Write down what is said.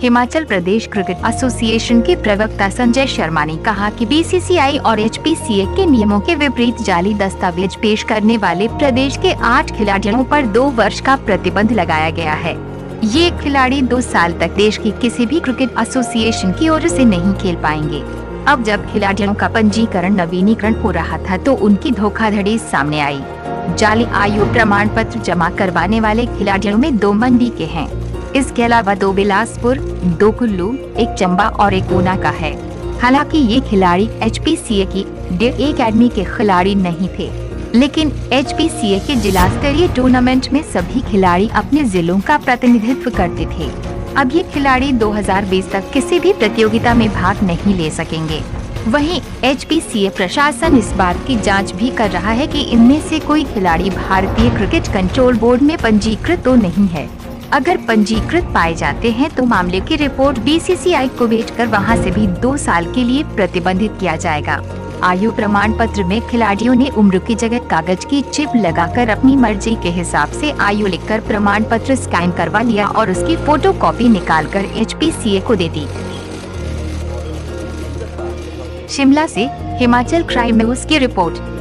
Himachal Pradesh cricket association के प्रवक्ता संजय शर्मा ने कहा कि बीसीसीआई और एचपीसीए के नियमों के विपरीत जाली दस्तावेज़ पेश करने वाले प्रदेश के आठ खिलाड़ियों पर दो वर्ष का प्रतिबंध लगाया गया है। ये खिलाड़ी दो साल तक देश की किसी भी क्रिकेट एसोसिएशन की ओर से नहीं खेल पाएँगे। अब जब खिलाड़ियों का पंजीकरण नवीनीकरण हो रहा था तो उनकी धोखाधड़ी सामने आई। जाली आयु प्रमाण पत्र जमा करवाने वाले खिलाड़ियों में दो मंडी के हैं। इसके अलावा दो बिलासपुर, दो कुल्लू, एक चंबा और एक ऊना का है। हालाँकि ये खिलाड़ी एच की डे एकेडमी के खिलाड़ी नहीं थे, लेकिन एच के जिला स्तरीय टूर्नामेंट में सभी खिलाड़ी अपने जिलों का प्रतिनिधित्व करते थे। अब ये खिलाड़ी 2020 तक किसी भी प्रतियोगिता में भाग नहीं ले सकेंगे। वहीं एच प्रशासन इस बात की जाँच भी कर रहा है कि इनमें से कोई खिलाड़ी भारतीय क्रिकेट कंट्रोल बोर्ड में पंजीकृत तो नहीं है। अगर पंजीकृत पाए जाते हैं तो मामले की रिपोर्ट बीसीसीआई को भेजकर वहाँ से भी दो साल के लिए प्रतिबंधित किया जाएगा। आयु प्रमाण पत्र में खिलाड़ियों ने उम्र की जगह कागज़ की चिप लगाकर अपनी मर्ज़ी के हिसाब से आयु लिखकर प्रमाण पत्र स्कैन करवा लिया और उसकी फ़ोटो कॉपी निकाल कर एच को दे दी। शिमला से हिमाचल क्राइम न्यूज़ की रिपोर्ट।